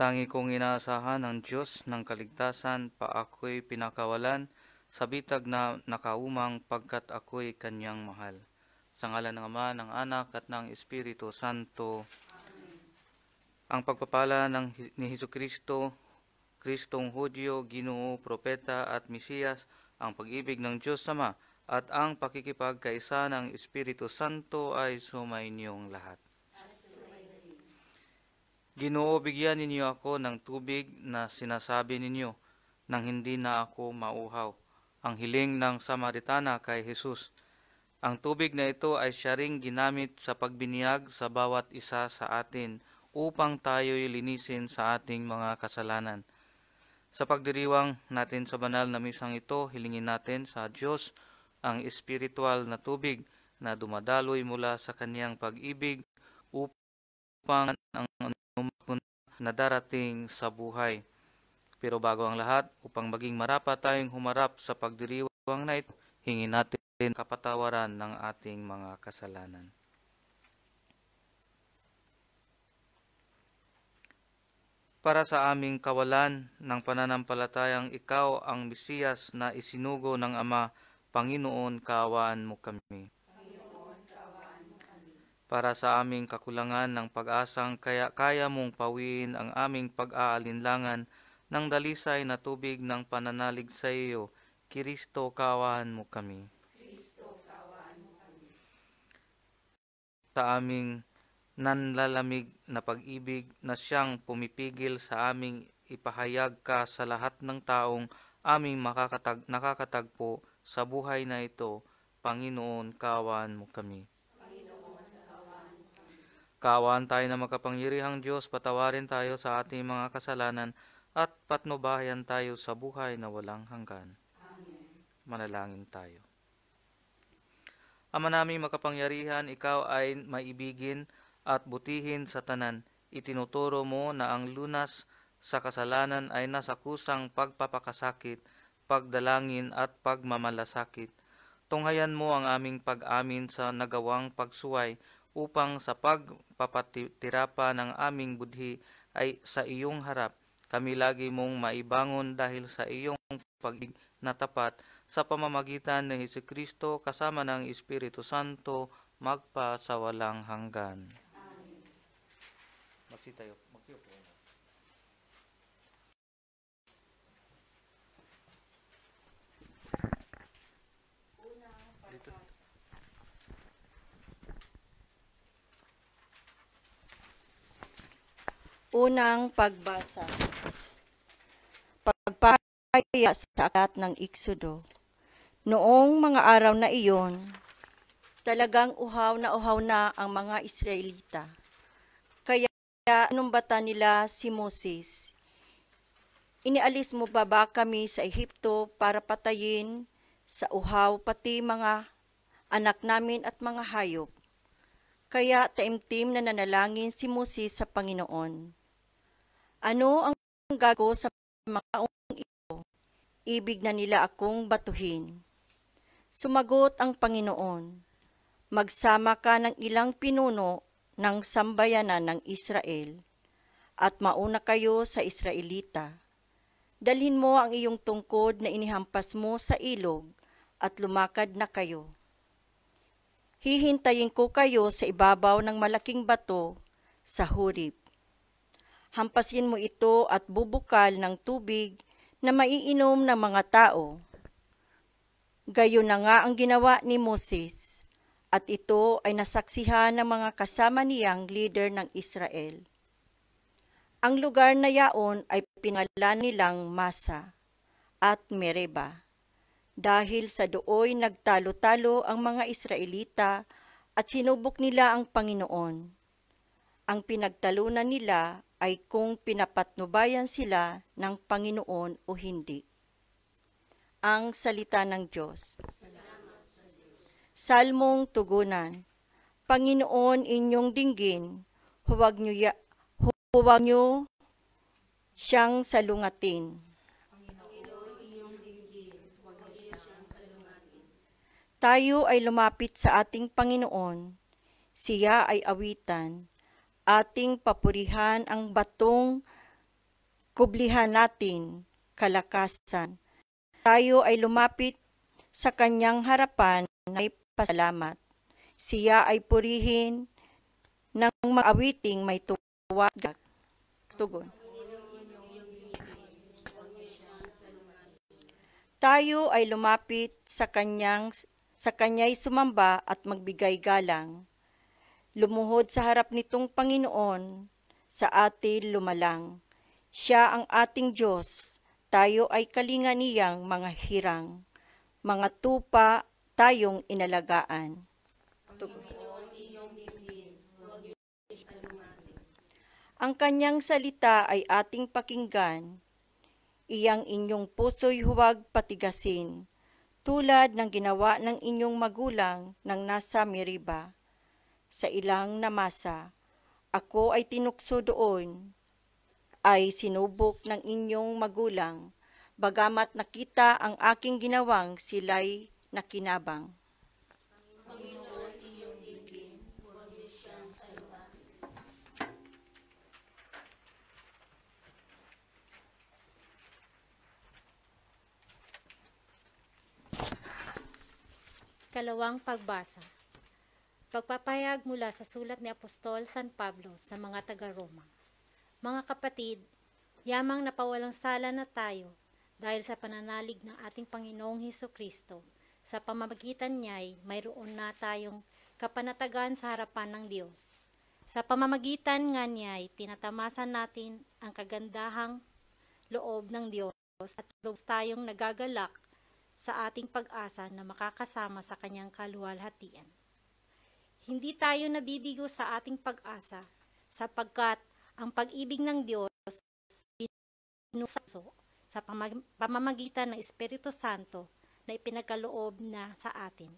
Tangi kong inaasahan ng Diyos ng kaligtasan pa ako'y pinakawalan sa bitag na nakaumang pagkat ako'y kanyang mahal. Sa ngalan ng Ama, ng Anak at ng Espiritu Santo. Ang pagpapala ng, ni Hesus Kristo, Kristong Hudyo, Ginoo, Propeta at Mesiyas, ang pag-ibig ng Diyos Sama at ang pakikipagkaisa ng Espiritu Santo ay sumainyong lahat. Ginoo, bigyan ninyo ako ng tubig na sinasabi ninyo nang hindi na ako mauhaw. Ang hiling ng Samaritana kay Jesus. Ang tubig na ito ay siya ginamit sa pagbiniyag sa bawat isa sa atin upang tayo'y linisin sa ating mga kasalanan. Sa pagdiriwang natin sa banal na misang ito, hilingin natin sa Diyos ang espiritual na tubig na dumadaloy mula sa kanyang pag-ibig upang ang na darating sa buhay. Pero bago ang lahat, upang maging marapat tayong humarap sa pagdiriwang na ito, hingin natin kapatawaran ng ating mga kasalanan. Para sa aming kawalan ng pananampalatayang ikaw ang Mesiyas na isinugo ng Ama, Panginoon, kaawaan mo kami para sa aming kakulangan ng pag-asang kaya kaya mong pawiin ang aming pag-aalinlangan ng dalisay na tubig ng pananalig sa iyo. Kristo, kawan mo kami. Kristo, kawan mo kami. Sa aming nanlalamig na pag-ibig na siyang pumipigil sa aming ipahayag ka sa lahat ng taong aming makakatag, nakakatagpo sa buhay na ito, Panginoon, kawan mo kami. Kawan tayo na makapangyarihang Diyos, patawarin tayo sa ating mga kasalanan at patnubayan tayo sa buhay na walang hanggan. Amen. Manalangin tayo. Ama namin makapangyarihan, ikaw ay maibigin at butihin sa tanan. Itinuturo mo na ang lunas sa kasalanan ay nasa kusang pagpapakasakit, pagdalangin at pagmamalasakit. Tunghayan mo ang aming pag-amin sa nagawang pagsuway upang sa pagpapatirapa ng aming budhi ay sa iyong harap. Kami lagi mong maibangon dahil sa iyong pag na tapat sa pamamagitan ng Hesus Kristo kasama ng Espiritu Santo magpa sa walang hanggan. Amen. Magsitayo. Magtiyo po. Dito. Unang pagbasa. Pagpapaya sa aklat ng Iksodo. Noong mga araw na iyon, talagang uhaw na uhaw na ang mga Israelita. Kaya anumbata nila si Moses. Inialis mo ba ba kami sa Ehipto para patayin sa uhaw pati mga anak namin at mga hayop? Kaya taimtim na nanalangin si Moses sa Panginoon. Ano ang gago sa mga taong ito? Ibig na nila akong batuhin. Sumagot ang Panginoon, Magsama ka ng ilang pinuno ng sambayanan ng Israel, at mauna kayo sa Israelita. Dalhin mo ang iyong tungkod na inihampas mo sa ilog, at lumakad na kayo. Hihintayin ko kayo sa ibabaw ng malaking bato sa Hurib hampasin mo ito at bubukal ng tubig na maiinom ng mga tao. Gayon na nga ang ginawa ni Moses, at ito ay nasaksihan ng mga kasama niyang leader ng Israel. Ang lugar na yaon ay pingalan nilang Masa at Mereba, dahil sa dooy nagtalo-talo ang mga Israelita at sinubok nila ang Panginoon. Ang pinagtalunan nila ay kung pinapatnubayan sila ng Panginoon o hindi. Ang salita ng Diyos. Salmong tugunan. Panginoon inyong dinggin, huwag niyo, ya, huwag niyo siyang salungatin. Tayo ay lumapit sa ating Panginoon. Siya ay awitan ating papurihan ang batong kublihan natin kalakasan. Tayo ay lumapit sa kanyang harapan na pasalamat. Siya ay purihin ng mga awiting may tuwag. Tugon. Tayo ay lumapit sa kanyang sa kanya'y sumamba at magbigay galang. Lumuhod sa harap nitong Panginoon, sa atin lumalang. Siya ang ating Diyos, tayo ay kalinga niyang mga hirang. Mga tupa tayong inalagaan. Ang kanyang salita ay ating pakinggan. Iyang inyong puso'y huwag patigasin, tulad ng ginawa ng inyong magulang nang nasa Meriba. Sa ilang namasa, ako ay tinukso doon, ay sinubok ng inyong magulang, bagamat nakita ang aking ginawang sila'y nakinabang. Kalawang pagbasa. Pagpapayag mula sa sulat ni Apostol San Pablo sa mga taga-Roma. Mga kapatid, yamang napawalang sala na tayo dahil sa pananalig ng ating Panginoong Heso Kristo. Sa pamamagitan niya'y mayroon na tayong kapanatagan sa harapan ng Diyos. Sa pamamagitan nga niya'y tinatamasan natin ang kagandahang loob ng Diyos at tayong nagagalak sa ating pag-asa na makakasama sa kanyang kaluwalhatian. Hindi tayo nabibigo sa ating pag-asa sapagkat ang pag-ibig ng Diyos pinusaso sa pamamagitan ng Espiritu Santo na ipinagkaloob na sa atin.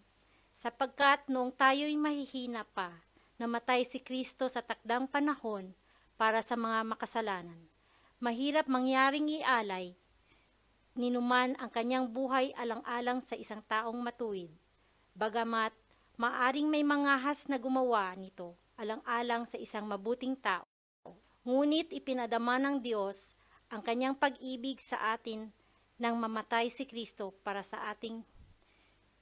Sapagkat noong tayo'y mahihina pa, namatay si Kristo sa takdang panahon para sa mga makasalanan. Mahirap mangyaring ialay ninuman ang kanyang buhay alang-alang sa isang taong matuwid. Bagamat maaring may mga has na gumawa nito alang-alang sa isang mabuting tao. Ngunit ipinadama ng Diyos ang kanyang pag-ibig sa atin nang mamatay si Kristo para sa ating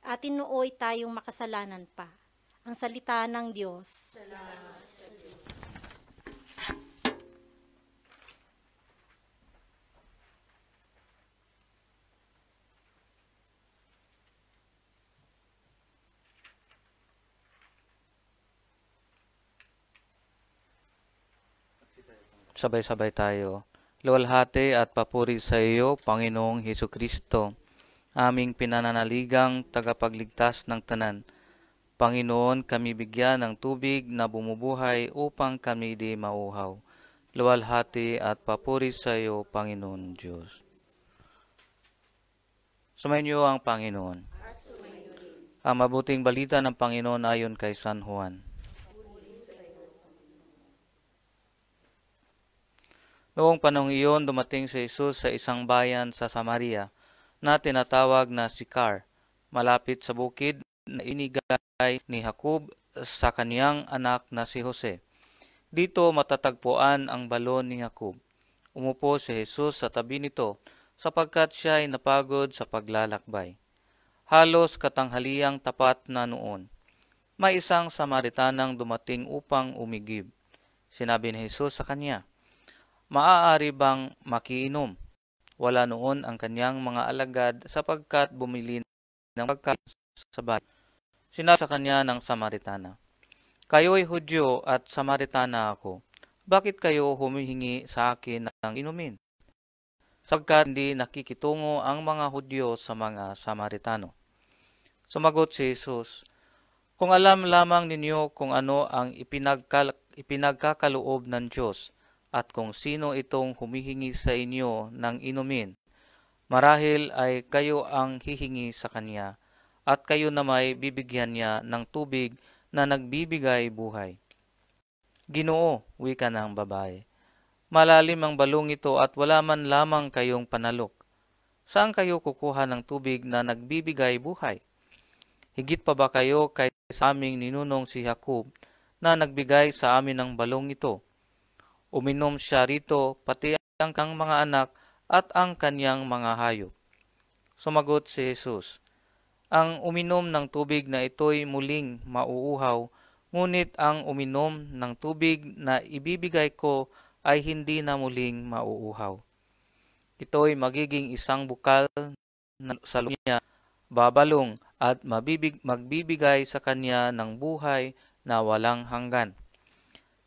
atin nooy tayong makasalanan pa. Ang salita ng Diyos. Sabay-sabay tayo. Luwalhati at papuri sa iyo, Panginoong Heso Kristo, aming pinananaligang tagapagligtas ng tanan. Panginoon, kami bigyan ng tubig na bumubuhay upang kami di mauhaw. Luwalhati at papuri sa iyo, Panginoon Diyos. Sumayin niyo ang Panginoon. Ang mabuting balita ng Panginoon ayon kay San Juan. Noong panahong iyon, dumating si Jesus sa isang bayan sa Samaria na tinatawag na Sikar, malapit sa bukid na inigay ni Jacob sa kaniyang anak na si Jose. Dito matatagpuan ang balon ni Jacob. Umupo si Jesus sa tabi nito sapagkat siya ay napagod sa paglalakbay. Halos katanghaliang tapat na noon. May isang Samaritanang dumating upang umigib. Sinabi ni Jesus sa kanya, Maaari bang makiinom? Wala noon ang kanyang mga alagad sapagkat bumili ng pagkain sa bahay. Sinabi sa kanya ng Samaritana, Kayo'y Hudyo at Samaritana ako. Bakit kayo humihingi sa akin ng inumin? Sagkat hindi nakikitungo ang mga Hudyo sa mga Samaritano. Sumagot si Jesus, Kung alam lamang ninyo kung ano ang ipinagkal- ipinagkakaloob ng Diyos, at kung sino itong humihingi sa inyo ng inumin. Marahil ay kayo ang hihingi sa kanya, at kayo na may bibigyan niya ng tubig na nagbibigay buhay. Ginoo, wika ng babae. Malalim ang balong ito at wala man lamang kayong panalok. Saan kayo kukuha ng tubig na nagbibigay buhay? Higit pa ba kayo kay sa aming ninunong si Jacob na nagbigay sa amin ng balong ito? Uminom siya rito pati ang kang mga anak at ang kanyang mga hayop. Sumagot si Jesus, Ang uminom ng tubig na ito'y muling mauuhaw, ngunit ang uminom ng tubig na ibibigay ko ay hindi na muling mauuhaw. Ito'y magiging isang bukal na sa niya, babalong at mabibig, magbibigay sa kanya ng buhay na walang hanggan.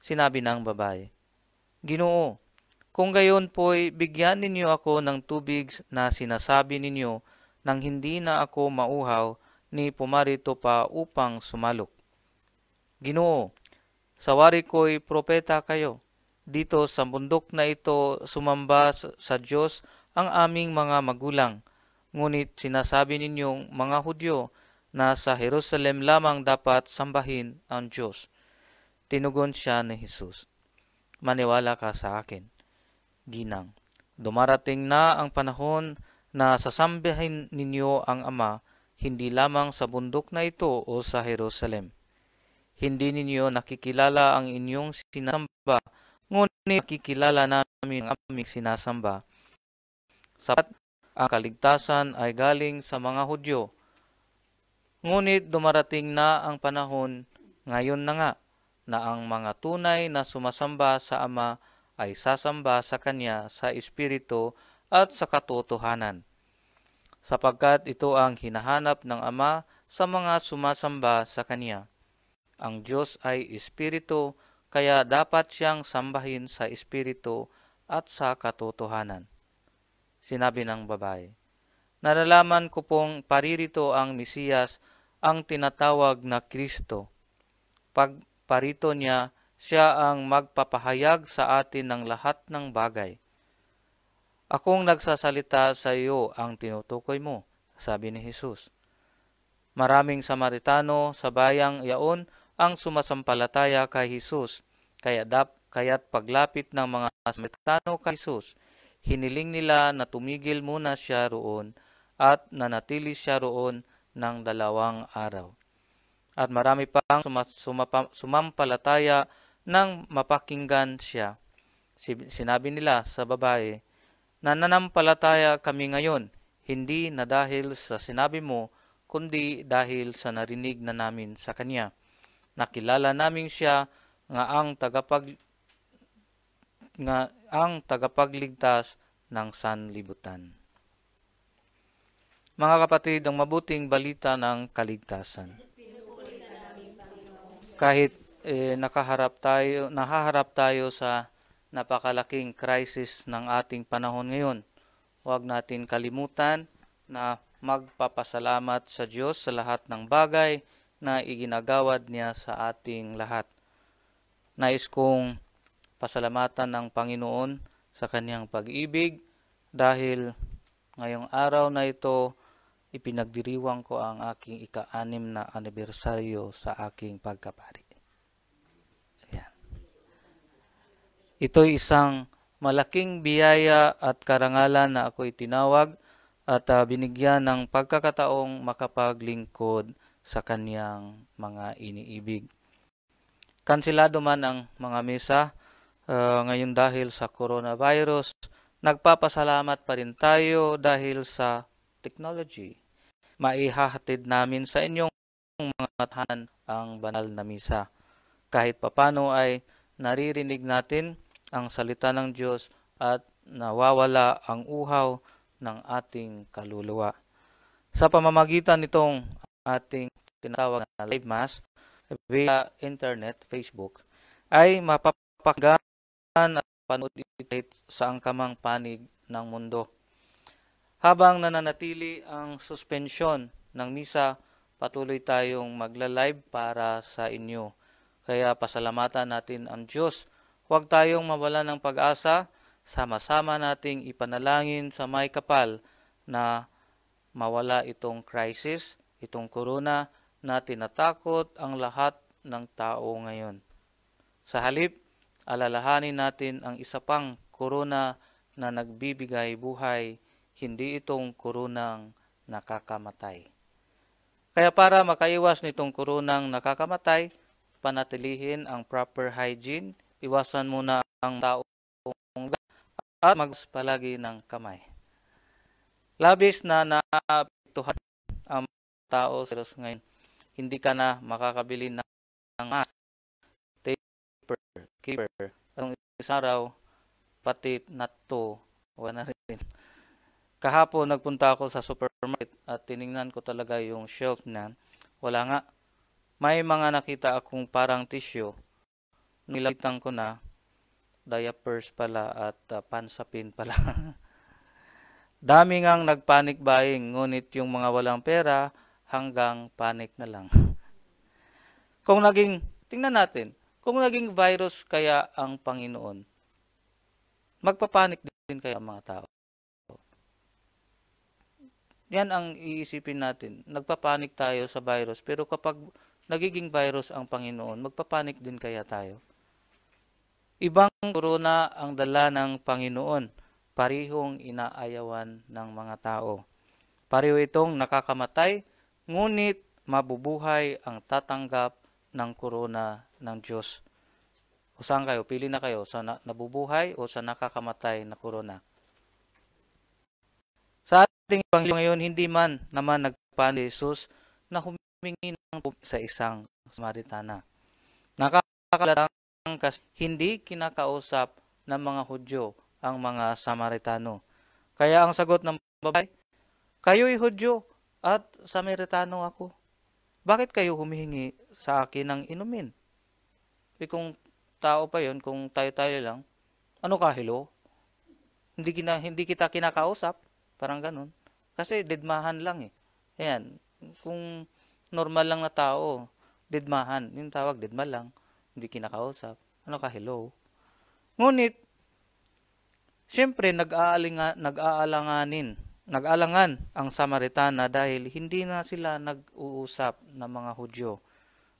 Sinabi ng babae, Ginoo, kung gayon po'y bigyan ninyo ako ng tubig na sinasabi ninyo nang hindi na ako mauhaw ni pumarito pa upang sumalok. Ginoo, sa wari ko'y propeta kayo. Dito sa bundok na ito sumamba sa Diyos ang aming mga magulang. Ngunit sinasabi ninyong mga Hudyo na sa Jerusalem lamang dapat sambahin ang Diyos. Tinugon siya ni Jesus, Maniwala ka sa akin. Ginang, dumarating na ang panahon na sasambahin ninyo ang Ama, hindi lamang sa bundok na ito o sa Jerusalem. Hindi ninyo nakikilala ang inyong sinasamba, ngunit nakikilala namin ang aming sinasamba. Sapat ang kaligtasan ay galing sa mga Hudyo. Ngunit dumarating na ang panahon, ngayon na nga, na ang mga tunay na sumasamba sa Ama ay sasamba sa Kanya sa Espiritu at sa katotohanan, sapagkat ito ang hinahanap ng Ama sa mga sumasamba sa Kanya. Ang Diyos ay Espiritu, kaya dapat siyang sambahin sa Espiritu at sa katotohanan. Sinabi ng babae, Nalalaman ko pong paririto ang Mesiyas, ang tinatawag na Kristo. Pag parito niya, siya ang magpapahayag sa atin ng lahat ng bagay. Akong nagsasalita sa iyo ang tinutukoy mo, sabi ni Jesus. Maraming Samaritano sa bayang yaon ang sumasampalataya kay Jesus, kaya dap, kaya't paglapit ng mga Samaritano kay Jesus, hiniling nila na tumigil muna siya roon at nanatili siya roon ng dalawang araw. At marami pang sumampalataya nang mapakinggan siya. Sinabi nila sa babae, Nananampalataya kami ngayon, hindi na dahil sa sinabi mo, kundi dahil sa narinig na namin sa Kanya. Nakilala namin siya nga ang tagapag nga ang tagapagligtas ng sanlibutan. Mga kapatid, ang mabuting balita ng kaligtasan. Kahit eh, nakaharap tayo, nahaharap tayo sa napakalaking crisis ng ating panahon ngayon. Huwag natin kalimutan na magpapasalamat sa Diyos sa lahat ng bagay na iginagawad niya sa ating lahat. Nais kong pasalamatan ng Panginoon sa kanyang pag-ibig dahil ngayong araw na ito ipinagdiriwang ko ang aking ika-anim na anibersaryo sa aking pagkapari. Ito'y isang malaking biyaya at karangalan na ako'y tinawag at uh, binigyan ng pagkakataong makapaglingkod sa kaniyang mga iniibig. Kansilado man ang mga mesa uh, ngayon dahil sa coronavirus, nagpapasalamat pa rin tayo dahil sa technology. Maihahatid namin sa inyong mga tahanan ang banal na misa. Kahit papano ay naririnig natin ang salita ng Diyos at nawawala ang uhaw ng ating kaluluwa. Sa pamamagitan nitong ating tinatawag na live mass via internet, Facebook, ay mapapakgan at panood sa angkamang panig ng mundo. Habang nananatili ang suspensyon ng misa, patuloy tayong magla-live para sa inyo. Kaya pasalamatan natin ang Diyos Huwag tayong mawala ng pag-asa, sama-sama nating ipanalangin sa may kapal na mawala itong crisis, itong corona na tinatakot ang lahat ng tao ngayon. Sa halip, alalahanin natin ang isa pang corona na nagbibigay buhay, hindi itong koronang nakakamatay. Kaya para makaiwas nitong koronang nakakamatay, panatilihin ang proper hygiene, iwasan muna ang taong at magas palagi ng kamay. Labis na naapektuhan ang tao sa ngayon. Hindi ka na makakabili ng mask, taper, keeper. Ang isang araw, pati natto, wala na. Kahapon, nagpunta ako sa supermarket at tiningnan ko talaga yung shelf na wala nga. May mga nakita akong parang tissue. Nilapitan ko na, diapers pala at uh, pansapin pala. Dami ngang nagpanic buying, ngunit yung mga walang pera hanggang panic na lang. Kung naging, tingnan natin, kung naging virus kaya ang Panginoon, magpapanik din kaya ang mga tao. Yan ang iisipin natin. Nagpapanik tayo sa virus, pero kapag nagiging virus ang Panginoon, magpapanik din kaya tayo. Ibang corona ang dala ng Panginoon, parihong inaayawan ng mga tao. Pareho itong nakakamatay, ngunit mabubuhay ang tatanggap ng korona ng Diyos. O saan kayo? Pili na kayo sa na- nabubuhay o sa nakakamatay na korona. Ating Ebanghelyo ngayon, hindi man naman nagpano si Jesus na humingi ng sa isang Samaritana. Nakakalatang kasi hindi kinakausap ng mga Hudyo ang mga Samaritano. Kaya ang sagot ng babae, kayo'y Hudyo at Samaritano ako. Bakit kayo humihingi sa akin ng inumin? Eh kung tao pa yon, kung tayo-tayo lang, ano ka, hello? Hindi, kina, hindi kita kinakausap, parang ganun. Kasi didmahan lang eh. Ayan, kung normal lang na tao, didmahan, yung tawag didma lang, hindi kinakausap, ano ka, hello? Ngunit, siyempre, nag-aalanganin nag-alangan ang Samaritana dahil hindi na sila nag-uusap ng mga Hudyo.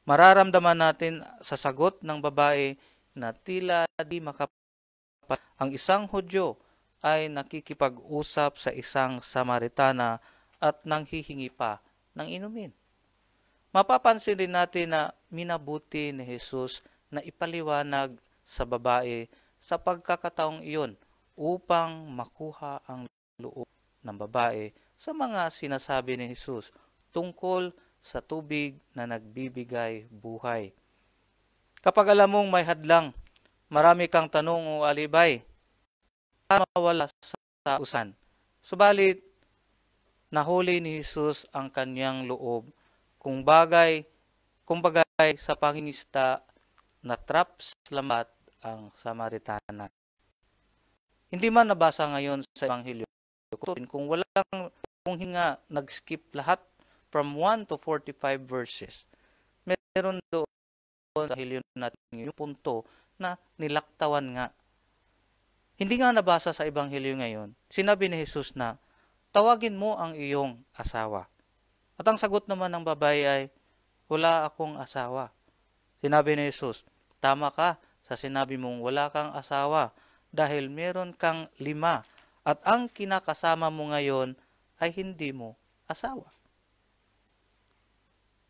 Mararamdaman natin sa sagot ng babae na tila di makapat. Ang isang Hudyo ay nakikipag-usap sa isang Samaritana at nanghihingi pa ng inumin. Mapapansin din natin na minabuti ni Jesus na ipaliwanag sa babae sa pagkakataong iyon upang makuha ang loob ng babae sa mga sinasabi ni Jesus tungkol sa tubig na nagbibigay buhay. Kapag alam mong may hadlang, marami kang tanong o alibay, mawala sa usan. Subalit, nahuli ni Jesus ang kanyang loob kung bagay, kung bagay sa pangingista na traps lamat ang Samaritana. Hindi man nabasa ngayon sa Ebanghelyo kung walang kung hinga nag-skip lahat from 1 to 45 verses. Meron doon dahil yun natin yung punto na nilaktawan nga. Hindi nga nabasa sa Ebanghelyo ngayon, sinabi ni Jesus na, tawagin mo ang iyong asawa. At ang sagot naman ng babae ay, wala akong asawa. Sinabi ni Jesus, tama ka sa sinabi mong wala kang asawa dahil meron kang lima at ang kinakasama mo ngayon ay hindi mo asawa.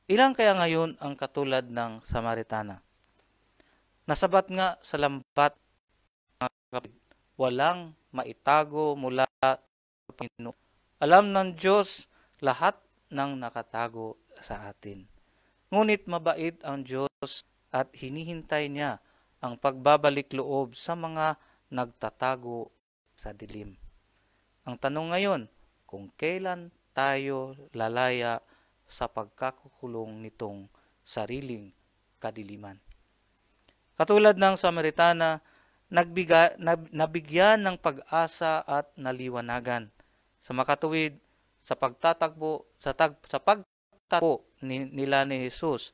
Ilang kaya ngayon ang katulad ng Samaritana? Nasabat nga sa lambat walang maitago mula sa Panginoon. Alam ng Diyos lahat ng nakatago sa atin. Ngunit mabait ang Diyos at hinihintay niya ang pagbabalik loob sa mga nagtatago sa dilim. Ang tanong ngayon, kung kailan tayo lalaya sa pagkakukulong nitong sariling kadiliman. Katulad ng Samaritana, nagbiga, nab, nabigyan ng pag-asa at naliwanagan sa makatuwid sa pagtatakbo sa tag, sa pagtatagpo ni, nila ni Jesus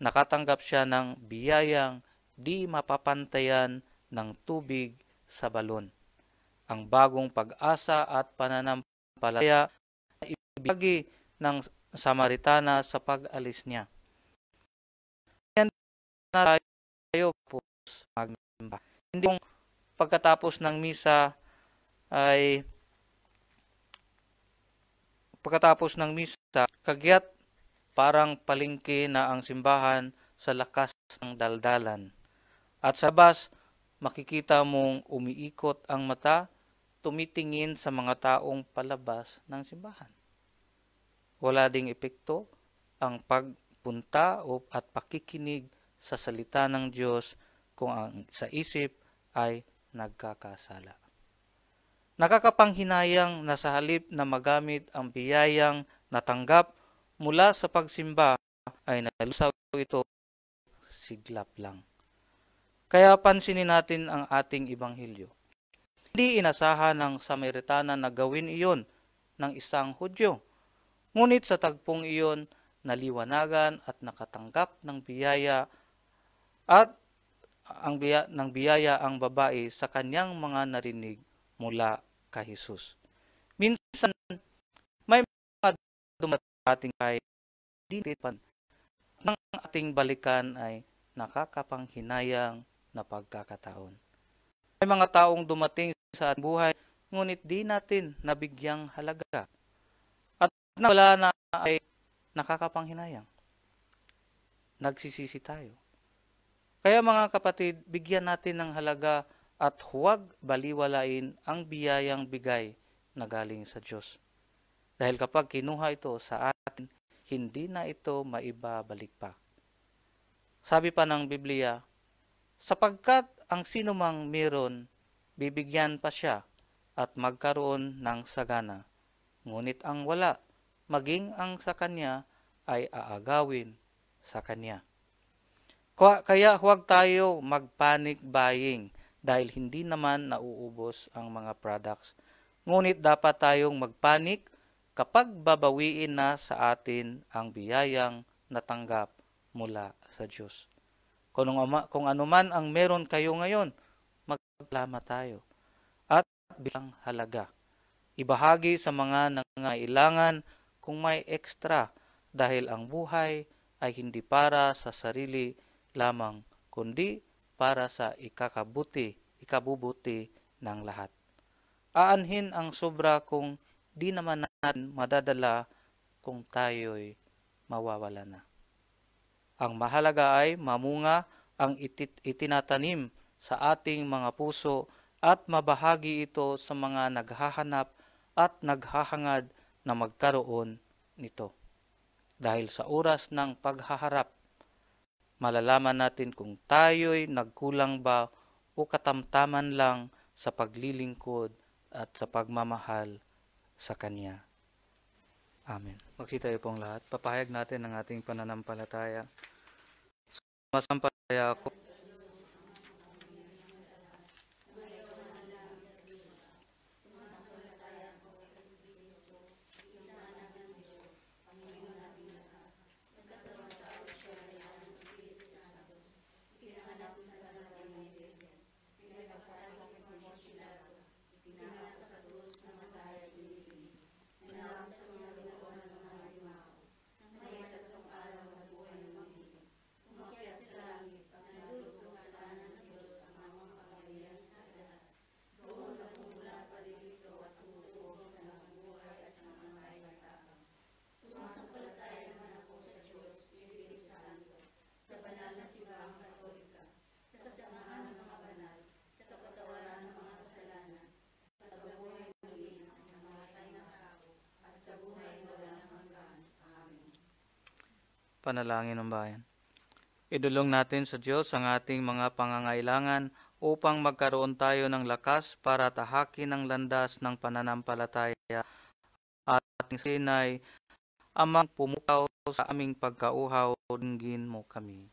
nakatanggap siya ng biyayang di mapapantayan ng tubig sa balon ang bagong pag-asa at pananampalataya na ibigay ng Samaritana sa pag-alis niya. Yan tayo po magmimba. Hindi yung pagkatapos ng misa ay pagkatapos ng misa, kagyat parang palingki na ang simbahan sa lakas ng daldalan. At sa bas, makikita mong umiikot ang mata tumitingin sa mga taong palabas ng simbahan. Wala ding epekto ang pagpunta o at pakikinig sa salita ng Diyos kung ang sa isip ay nagkakasala. Nakakapanghinayang na sa halip na magamit ang biyayang natanggap mula sa pagsimba ay nalusaw ito siglap lang. Kaya pansinin natin ang ating ibanghilyo. Hindi inasahan ng Samaritana na gawin iyon ng isang Hudyo. Ngunit sa tagpong iyon, naliwanagan at nakatanggap ng biyaya at ang biya, ng biyaya ang babae sa kanyang mga narinig mula kay Jesus. Minsan, may mga dumating kay dinipan ng ating balikan ay nakakapanghinayang na pagkakataon. May mga taong dumating sa ating buhay, ngunit di natin nabigyang halaga. At nawala na ay nakakapanghinayang. Nagsisisi tayo. Kaya mga kapatid, bigyan natin ng halaga at huwag baliwalain ang biyayang bigay na galing sa Diyos. Dahil kapag kinuha ito sa atin, hindi na ito maibabalik pa. Sabi pa ng Biblia, sapagkat ang sinumang meron, bibigyan pa siya at magkaroon ng sagana. Ngunit ang wala, maging ang sa kanya ay aagawin sa kanya. Kaya huwag tayo mag-panic buying dahil hindi naman nauubos ang mga products. Ngunit dapat tayong magpanik kapag babawiin na sa atin ang biyayang natanggap mula sa Diyos. Kung, ano, kung anuman ang meron kayo ngayon, magplama tayo. At bilang halaga. Ibahagi sa mga nangailangan kung may extra dahil ang buhay ay hindi para sa sarili lamang, kundi para sa ikakabuti, ikabubuti ng lahat. Aanhin ang sobra kung di naman natin madadala kung tayo'y mawawala na. Ang mahalaga ay mamunga ang itinatanim sa ating mga puso at mabahagi ito sa mga naghahanap at naghahangad na magkaroon nito. Dahil sa oras ng paghaharap, malalaman natin kung tayo'y nagkulang ba o katamtaman lang sa paglilingkod at sa pagmamahal sa Kanya. Amen. Makita tayo pong lahat. Papahayag natin ang ating pananampalataya. Sumasampalataya ako Panalangin ng bayan. Idulong natin sa Diyos ang ating mga pangangailangan upang magkaroon tayo ng lakas para tahakin ang landas ng pananampalataya at ating sinay amang pumukaw sa aming pagkauhaw, dinggin mo kami.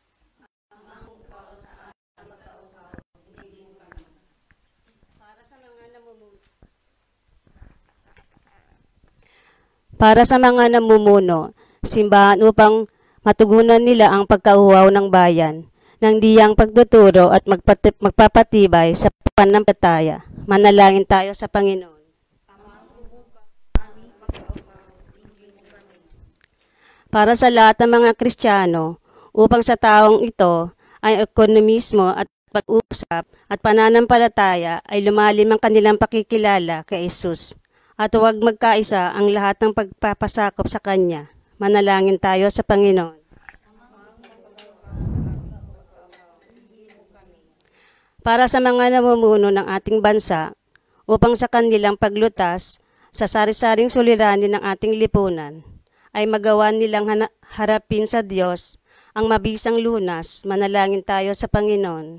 Para sa mga namumuno, simbahan upang matugunan nila ang pagkauhaw ng bayan ng diyang pagtuturo at magpapatibay sa panampalataya. Manalangin tayo sa Panginoon. Para sa lahat ng mga Kristiyano, upang sa taong ito ay ekonomismo at pag-usap at pananampalataya ay lumalim ang kanilang pakikilala kay Jesus at huwag magkaisa ang lahat ng pagpapasakop sa Kanya. Manalangin tayo sa Panginoon. Para sa mga namumuno ng ating bansa, upang sa kanilang paglutas sa sari-saring suliranin ng ating lipunan ay magawa nilang harapin sa Diyos ang mabisang lunas. Manalangin tayo sa Panginoon.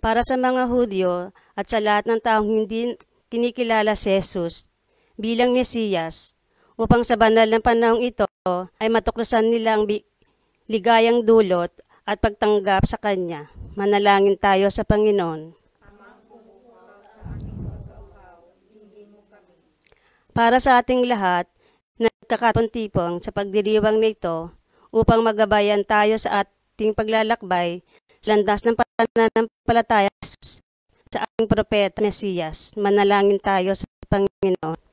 Para sa mga Hudyo at sa lahat ng taong hindi kinikilala si Jesus bilang Mesiyas, upang sa banal na panahong ito ay matuklasan nila ang bi- ligayang dulot at pagtanggap sa Kanya. Manalangin tayo sa Panginoon. Para sa ating lahat, nagkakatuntipong sa pagdiriwang nito upang magabayan tayo sa ating paglalakbay sa landas ng pananampalataya sa ating propeta Mesiyas. Manalangin tayo sa Panginoon.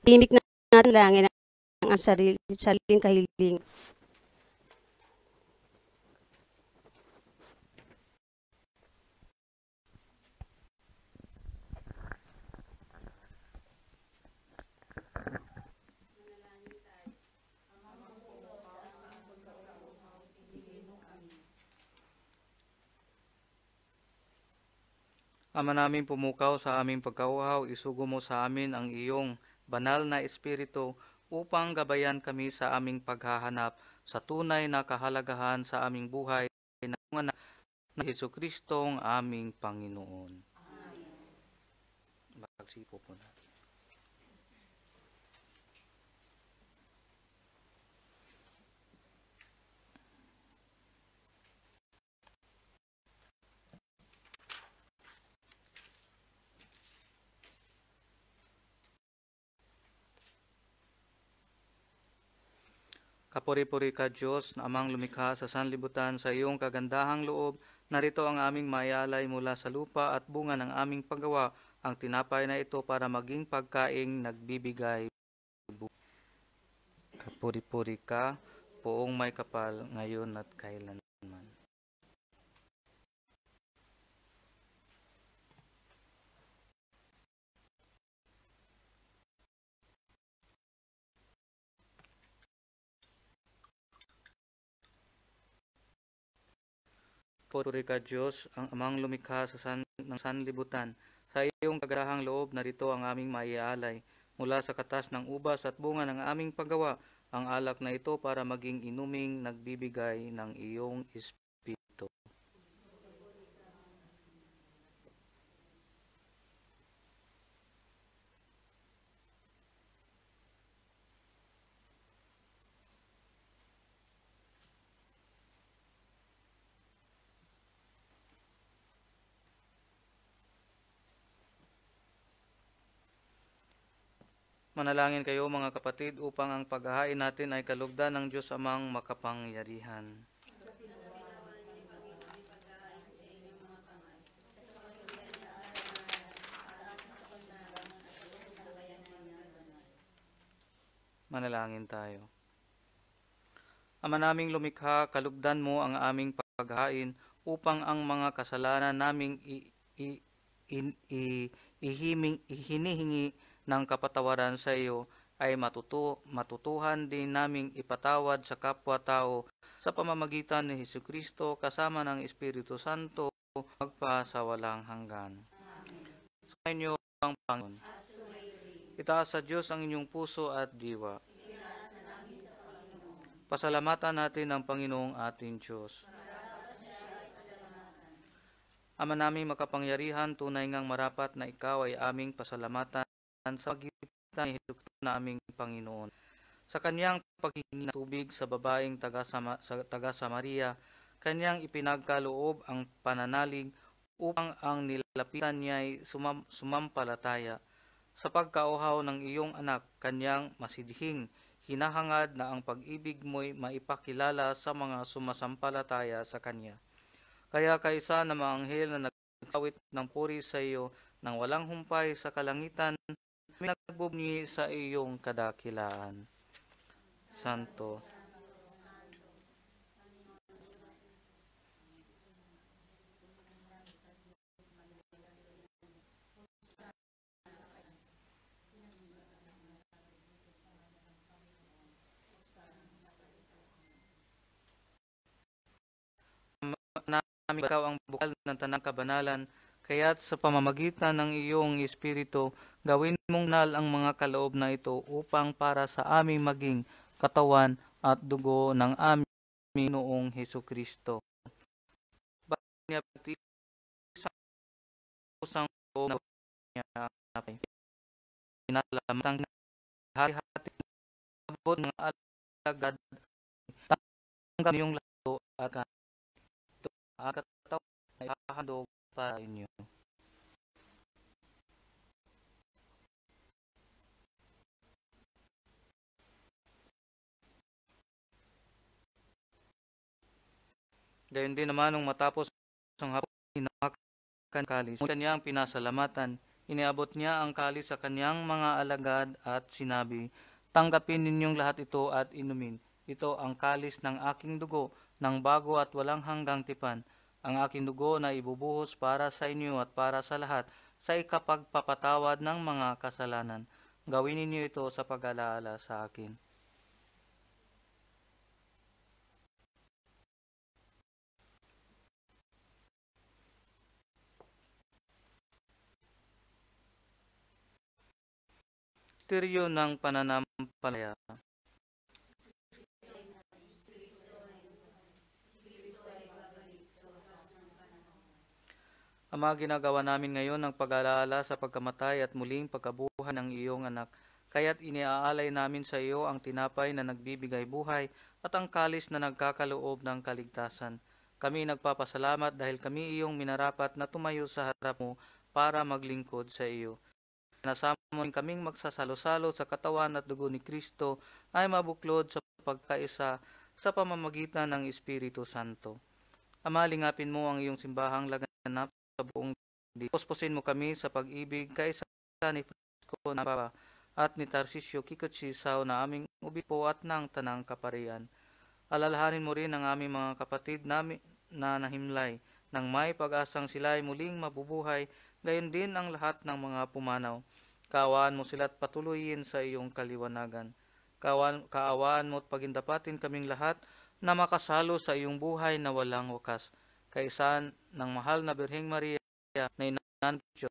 Timik na natin langin ang sarili, sariling kahiling. Ama namin pumukaw sa aming pagkauhaw, isugo mo sa amin ang iyong banal na espiritu upang gabayan kami sa aming paghahanap sa tunay na kahalagahan sa aming buhay na anak na Heso Kristong aming Panginoon. Magsipo po na. Kapuri-puri ka Diyos na amang lumikha sa sanlibutan sa iyong kagandahang loob. Narito ang aming mayalay mula sa lupa at bunga ng aming paggawa. Ang tinapay na ito para maging pagkaing nagbibigay. Kapuri-puri ka, poong may kapal, ngayon at kailanman. Puri ka Diyos, ang amang lumikha sa san, ng sanlibutan. Sa iyong kagandahang loob, narito ang aming maialay. Mula sa katas ng ubas at bunga ng aming paggawa, ang alak na ito para maging inuming nagbibigay ng iyong espiritu. Manalangin kayo mga kapatid upang ang paghahain natin ay kalugdan ng Diyos amang makapangyarihan. Manalangin tayo. Ama naming lumikha, kalugdan mo ang aming paghahain upang ang mga kasalanan naming i- i- in- i- ihiming, ihinihingi ng kapatawaran sa iyo ay matutu, matutuhan din naming ipatawad sa kapwa-tao sa pamamagitan ni Hesus Kristo kasama ng Espiritu Santo magpa sa walang hanggan. Sa inyo ang Panginoon. Itaas sa Diyos ang inyong puso at diwa. Pasalamatan natin ang Panginoong ating Diyos. Ama namin makapangyarihan, tunay ngang marapat na ikaw ay aming pasalamatan sa magitan ni Hesus na Panginoon. Sa kanyang paghingi ng tubig sa babaeng taga, Sama, sa, taga Samaria, kanyang ipinagkaloob ang pananalig upang ang nilapitan niya ay sumam, sumampalataya. Sa pagkauhaw ng iyong anak, kanyang masidhing, hinahangad na ang pag-ibig mo'y maipakilala sa mga sumasampalataya sa kanya. Kaya kaisa na mga anghel na nagsawit ng puri sa iyo nang walang humpay sa kalangitan, nagbubunyi sa iyong kadakilaan. Santo, namin ikaw ang bukal ng tanang kabanalan, kaya't sa pamamagitan ng iyong Espiritu, gawin mong nal ang mga kaloob na ito upang para sa aming maging katawan at dugo ng aming noong Heso Kristo. Bakit niya isang loob na niya napay. Hati-hati abot ng alagad tanggap yung lato at ito ang kataw ay hahandog para inyo. Gayon din naman nung matapos ang hapon, hinawakan kalis. Kanya ang pinasalamatan. Iniabot niya ang kalis sa kanyang mga alagad at sinabi, Tanggapin ninyong lahat ito at inumin. Ito ang kalis ng aking dugo, ng bago at walang hanggang tipan. Ang aking dugo na ibubuhos para sa inyo at para sa lahat sa ikapagpapatawad ng mga kasalanan. Gawin ninyo ito sa pag-alaala sa akin. Steryo ng pananampalataya. Ama, ginagawa namin ngayon ng pag-alaala sa pagkamatay at muling pagkabuhay ng iyong anak. Kaya't iniaalay namin sa iyo ang tinapay na nagbibigay buhay at ang kalis na nagkakaloob ng kaligtasan. Kami nagpapasalamat dahil kami iyong minarapat na tumayo sa harap mo para maglingkod sa iyo. Nasama rin kaming magsasalo-salo sa katawan at dugo ni Kristo ay mabuklod sa pagkaisa sa pamamagitan ng Espiritu Santo. Ama, lingapin mo ang iyong simbahang laganap sa buong di. Puspusin mo kami sa pag-ibig kaysa ni Francisco na Papa at ni Tarsisio Kikotsi Sao na aming ubipo at ng tanang kaparian. Alalahanin mo rin ang aming mga kapatid nami, na nahimlay nang may pag-asang sila ay muling mabubuhay, gayon din ang lahat ng mga pumanaw. Kaawaan mo sila at patuloyin sa iyong kaliwanagan. Kaawaan, kaawaan mo at pagindapatin kaming lahat na makasalo sa iyong buhay na walang wakas kaisan ng mahal na Birheng Maria na inan Diyos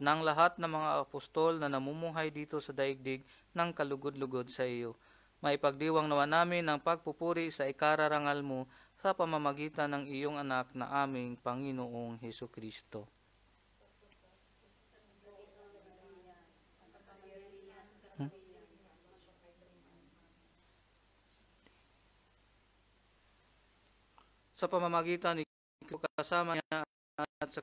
ng lahat ng mga apostol na namumuhay dito sa daigdig ng kalugod-lugod sa iyo. Maipagdiwang nawa namin ang pagpupuri sa ikararangal mo sa pamamagitan ng iyong anak na aming Panginoong Heso Kristo. Sa pamamagitan ni kasama niya at sa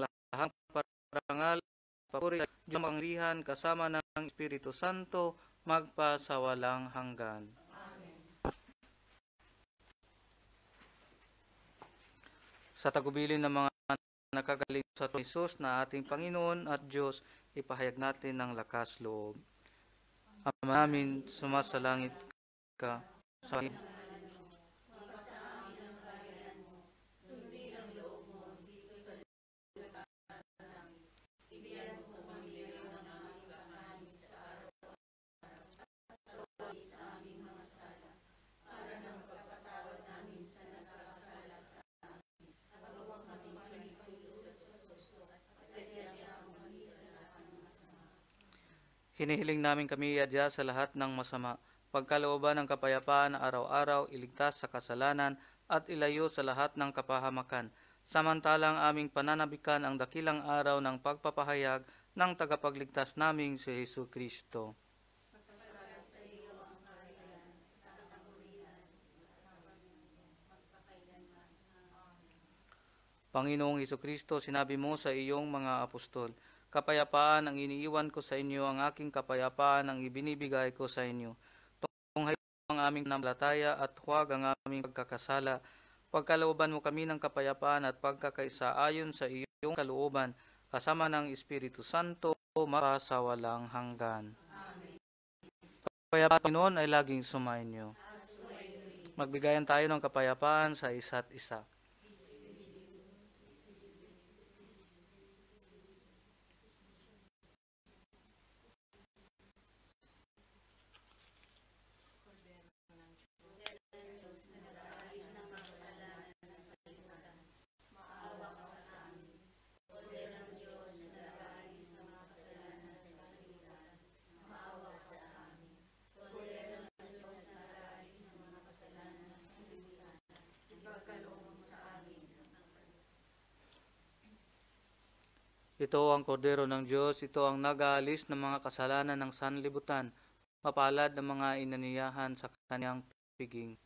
lahang parangal, papuri at Diyos kasama ng Espiritu Santo magpasawalang hanggan. Sa tagubilin ng mga nakagaling sa Jesus na ating Panginoon at Diyos, ipahayag natin ng lakas loob. Ama namin, sumasalangit ka sa Hinihiling namin kami adya sa lahat ng masama, pagkalooban ng kapayapaan na araw-araw, iligtas sa kasalanan at ilayo sa lahat ng kapahamakan. Samantalang aming pananabikan ang dakilang araw ng pagpapahayag ng tagapagligtas naming si Hesu Kristo. Panginoong Heso Kristo, sinabi mo sa iyong mga apostol, Kapayapaan ang iniiwan ko sa inyo, ang aking kapayapaan ang ibinibigay ko sa inyo. Tunghay ang aming namalataya at huwag ang aming pagkakasala. Pagkalooban mo kami ng kapayapaan at pagkakaisa ayon sa iyong kalooban, kasama ng Espiritu Santo, sa walang hanggan. Amen. Kapayapaan noon ay laging sumainyo. Magbigayan tayo ng kapayapaan sa isa't isa. Ito ang kordero ng Diyos, ito ang nag-aalis ng mga kasalanan ng sanlibutan. Mapalad ng mga inaniyahan sa kanyang piging.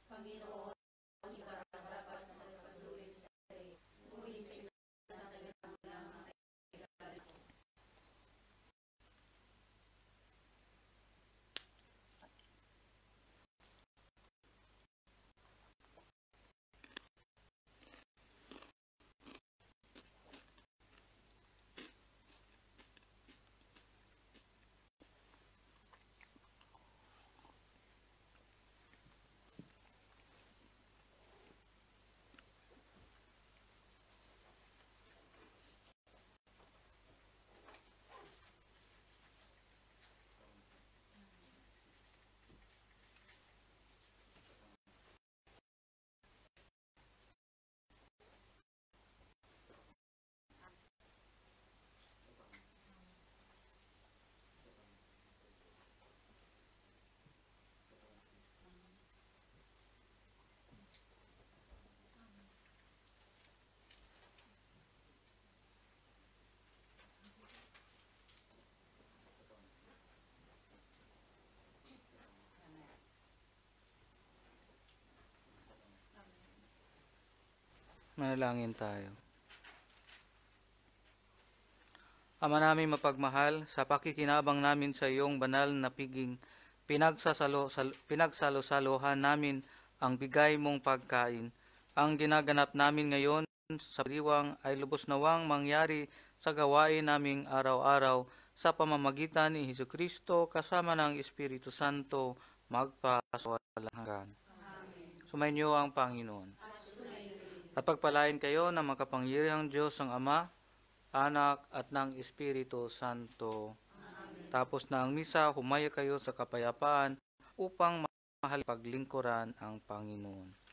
Manalangin tayo. Ama namin mapagmahal, sa pakikinabang namin sa iyong banal na piging, pinagsasalo, sal, pinagsalo-salohan namin ang bigay mong pagkain. Ang ginaganap namin ngayon sa diwang ay lubos nawang mangyari sa gawain naming araw-araw sa pamamagitan ni Hesus Kristo kasama ng Espiritu Santo magpasawalang hanggan. Sumainyo ang Panginoon. At pagpalain kayo ng makapangyarihang Diyos ang Ama, Anak at ng Espiritu Santo. Tapos na ang misa, humaya kayo sa kapayapaan upang mahal paglingkuran ang Panginoon.